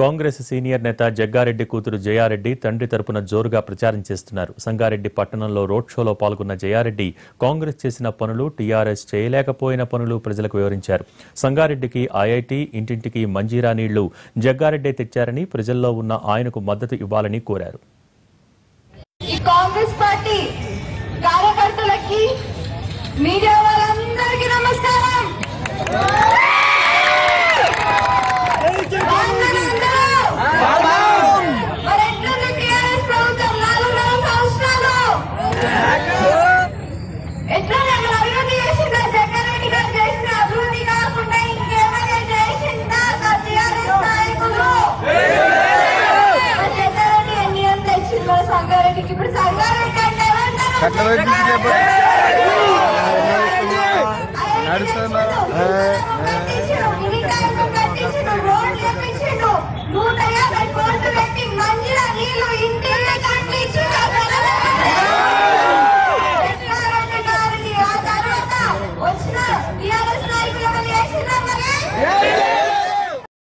Congress senior నేత జగ్గారెడ్డి కూతురు జయారెడ్డి తండ్రి తరపున జోరుగా ప్రచారం చేస్తున్నారు. సంగారెడ్డి పట్టణంలో రోడ్ షోలో పాల్గొన్న జయారెడ్డి కాంగ్రెస్ చేసిన పనులు టీఆర్ఎస్ చేయలేకపోయిన పనులు ప్రజలకు వివరించారు. సంగారెడ్డికి ఐఐటి ఇంటింటికి మంజీరా నీళ్ళు జగ్గారెడ్డి తెచ్చారని ప్రజల్లో ఉన్న ఆయనకు మద్దతు ఇవ్వాలని కోరారు. కాంగ్రెస్ పార్టీ కార్యకర్తలకి మన సంగారెడ్డికి ఇప్పుడు సంగారెడ్డి అంటే ఏమంటారు?